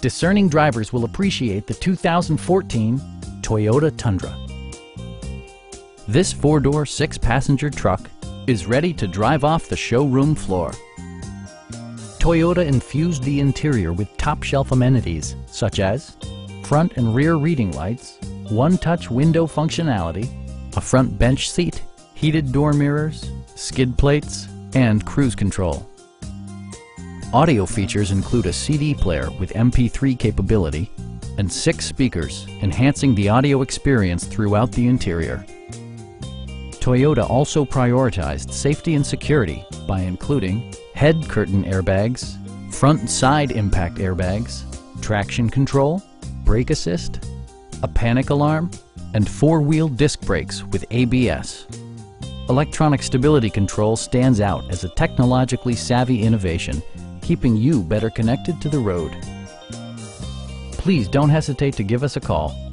discerning drivers will appreciate the 2014 Toyota Tundra. This four-door, six-passenger truck is ready to drive off the showroom floor. Toyota infused the interior with top-shelf amenities such as front and rear reading lights, one-touch window functionality, a front bench seat, heated door mirrors, skid plates, and cruise control. Audio features include a CD player with MP3 capability and six speakers, enhancing the audio experience throughout the interior. Toyota also prioritized safety and security by including head curtain airbags, front and side impact airbags, traction control, brake assist, a panic alarm, and four-wheel disc brakes with ABS. Electronic stability control stands out as a technologically savvy innovation, keeping you better connected to the road. Please don't hesitate to give us a call